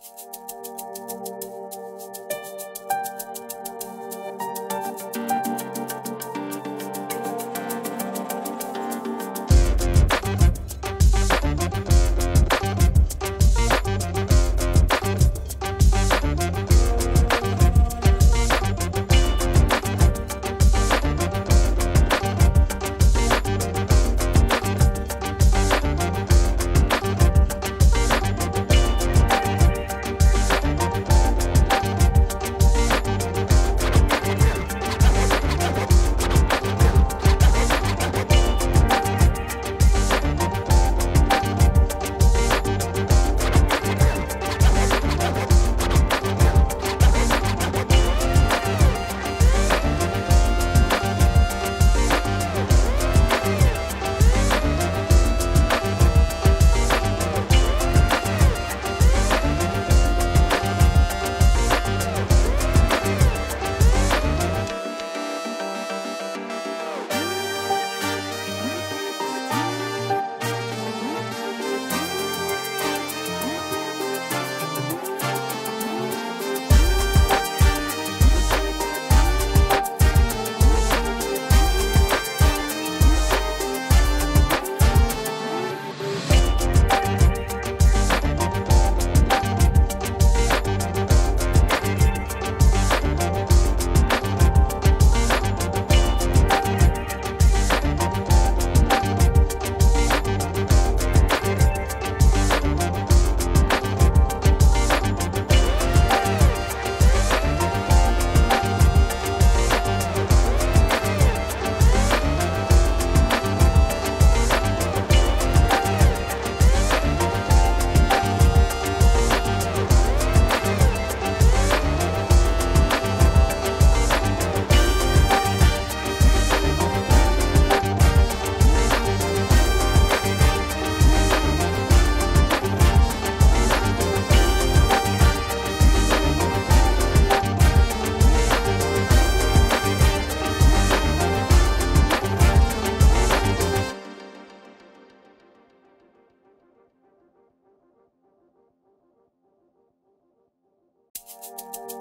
Música Música